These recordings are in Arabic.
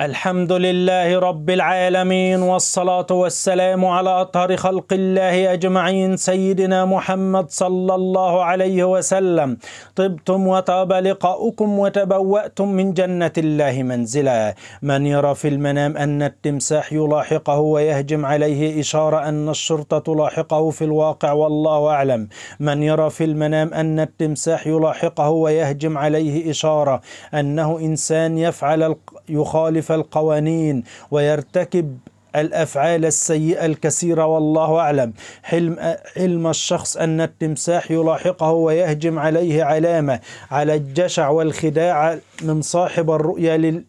الحمد لله رب العالمين والصلاة والسلام على أطهر خلق الله أجمعين سيدنا محمد صلى الله عليه وسلم. طبتم وطاب لقاؤكم وتبوأتم من جنة الله منزلا. من يرى في المنام أن التمساح يلاحقه ويهجم عليه إشارة أن الشرطة تلاحقه في الواقع والله أعلم. من يرى في المنام أن التمساح يلاحقه ويهجم عليه إشارة أنه إنسان يفعل يخالف القوانين ويرتكب الأفعال السيئة الكثيرة والله أعلم. حلم حلم الشخص أن التمساح يلاحقه ويهجم عليه علامة على الجشع والخداع من صاحب الرؤيا لل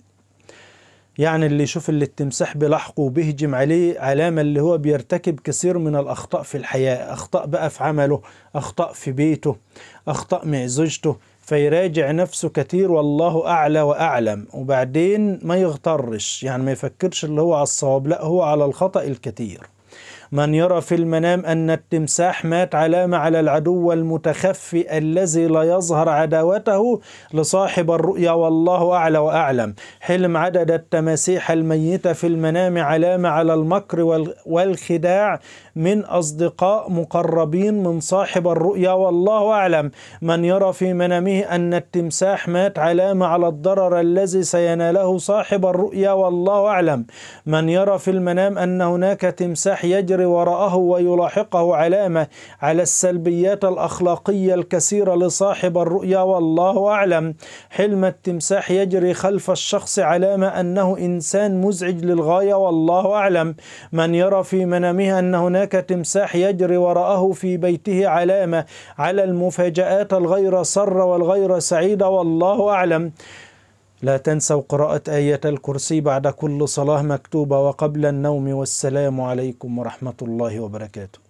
يعني اللي يشوف اللي التمساح بيلاحقه وبيهجم عليه علامة اللي هو بيرتكب كثير من الأخطاء في الحياة أخطاء بقى في عمله أخطاء في بيته أخطاء مع زوجته فيراجع نفسه كتير والله أعلى وأعلم. وبعدين ما يغترش يعني ما يفكرش اللي هو على الصواب لا هو على الخطأ الكتير من يرى في المنام أن التمساح مات علامة على العدو المتخفي الذي لا يظهر عداوته لصاحب الرؤيا والله أعلى وأعلم. حلم عدد التماسيح الميتة في المنام علامة على المكر والخداع من أصدقاء مقربين من صاحب الرؤيا والله أعلم. من يرى في منامه أن التمساح مات علامة على الضرر الذي سيناله صاحب الرؤيا والله أعلم. من يرى في المنام أن هناك تمساح يجري وراءه ويلاحقه علامة على السلبيات الأخلاقية الكثيرة لصاحب الرؤيا والله أعلم. حلم التمساح يجري خلف الشخص علامة أنه إنسان مزعج للغاية والله أعلم. من يرى في منامه أن هناك تمساح يجري وراءه في بيته علامة على المفاجآت الغير سرة والغير سعيدة والله أعلم. لا تنسوا قراءة آية الكرسي بعد كل صلاة مكتوبة وقبل النوم والسلام عليكم ورحمة الله وبركاته.